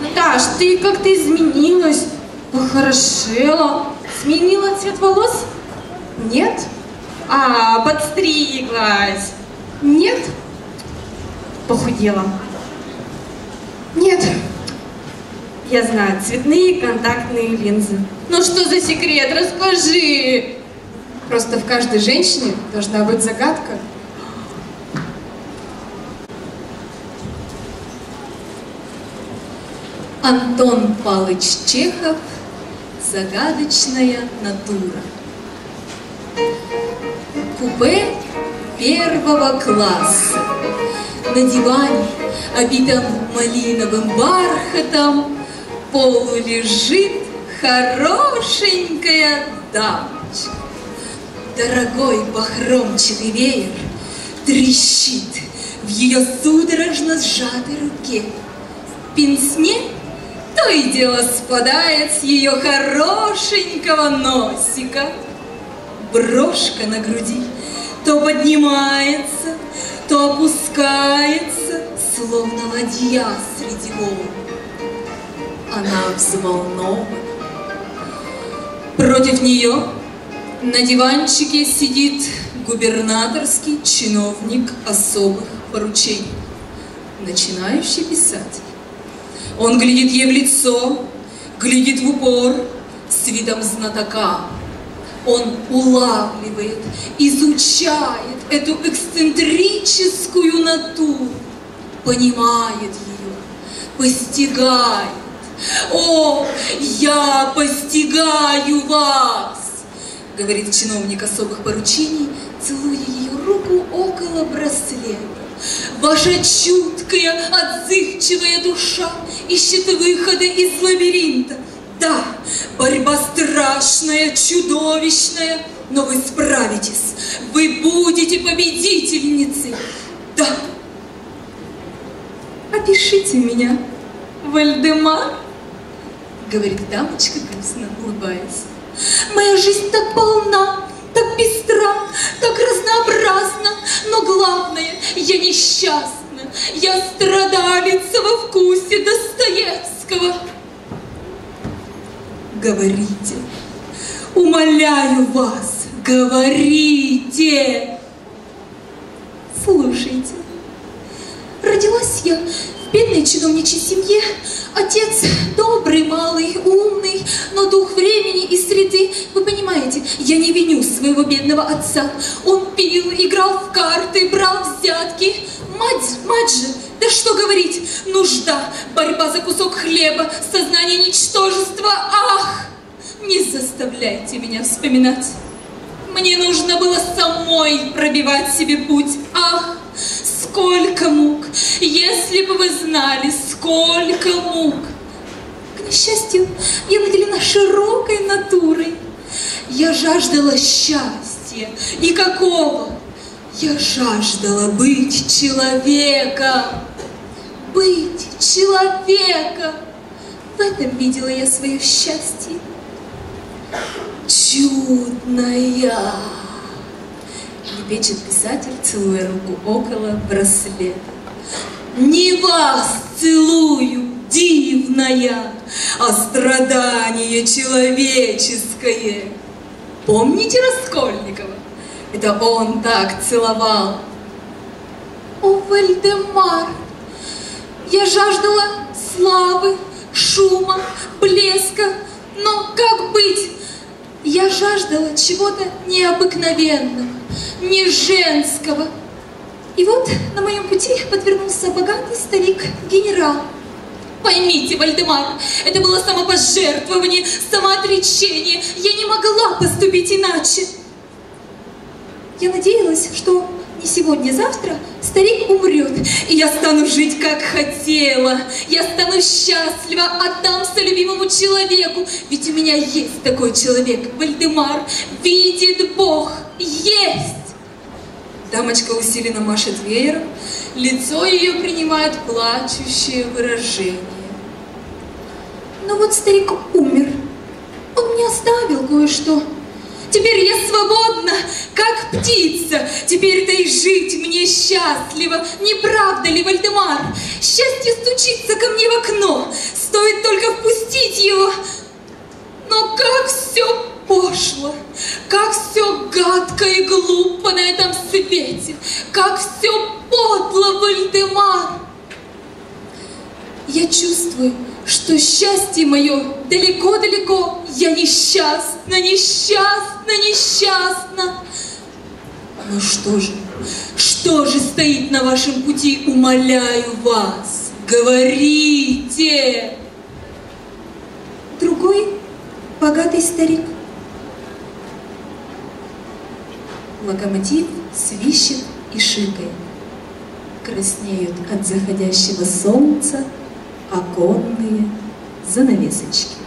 Наташ, ты как-то изменилась, похорошела, сменила цвет волос? Нет? А, подстриглась? Нет? Похудела? Нет. Я знаю, цветные контактные линзы. Ну что за секрет, расскажи. Просто в каждой женщине должна быть загадка. Антон Палыч Чехов «Загадочная натура». Купе первого класса. На диване, обитом малиновым бархатом, полу лежит хорошенькая дамочка. Дорогой бахромчатый веер трещит в ее судорожно сжатой руке. Пенсне то и дело спадает с ее хорошенького носика. Брошка на груди то поднимается, то опускается, словно ладья среди волн. Она взволнована. Против нее на диванчике сидит губернаторский чиновник особых поручений, начинающий писатель. Он глядит ей в лицо, глядит в упор с видом знатока. Он улавливает, изучает эту эксцентрическую натуру, понимает ее, постигает. О, я постигаю вас, говорит чиновник особых поручений, целуя ее руку около браслета. Ваша чуткая, отзывчивая душа ищет выхода из лабиринта. Да, борьба страшная, чудовищная, но вы справитесь. Вы будете победительницей. Да. Опишите меня, Вальдемар, говорит дамочка, грустно улыбаясь. Моя жизнь так полна, так пестра, так разнообразна, но главное, я несчастна, Говорите, умоляю вас, говорите. Слушайте, родилась я в бедной чиновничьей семье, Отец добрый, малый, умный, но дух времени и среды, вы понимаете, я не виню своего бедного отца. Он пил, играл в карты, брал взятки. Что говорить, нужда, борьба за кусок хлеба, сознание ничтожества, ах! Не заставляйте меня вспоминать. Мне нужно было самой пробивать себе путь, ах! Сколько мук! Если бы вы знали, сколько мук! К несчастью, я наделена широкой натурой. Я жаждала счастья. И какого? Я жаждала быть человеком. Быть человеком. В этом видела я свое счастье. Чудная лепечет писатель, целуя руку около браслета. Не вас целую, дивная, а страдание человеческое. Помните Раскольникова? Это он так целовал. О, Вальдемар, я жаждала славы, шума, блеска, но как быть? Я жаждала чего-то необыкновенного не женского. И вот на моем пути подвернулся богатый старик-генерал. Поймите, Вальдемар, это было самопожертвование, самоотречение. Я не могла поступить иначе. Я надеялась, что не сегодня-завтра старик умрет, и я стану жить, как хотела. Я стану счастлива, отдамся любимому человеку. Ведь у меня есть такой человек, Вальдемар. Видит Бог, есть. Дамочка усиленно машет веером, лицо ее принимает плачущее выражение. Но вот старик умер. Он мне оставил кое-что. Теперь я свободна, как птица. Теперь-то и жить мне счастливо. Не правда ли, Вальдемар? Счастье стучится ко мне в окно. Стоит только впустить его. Но как все пошло, как все гадко и глупо на этом свете, как все подло, Вальдемар. Я чувствую, что счастье мое далеко-далеко. Я несчастна, несчастна, несчастна. Ну что же, что же стоит на вашем пути, умоляю вас, говорите. Другой богатый старик. Локомотив свищет и шикает. Краснеют от заходящего солнца оконные занавесочки.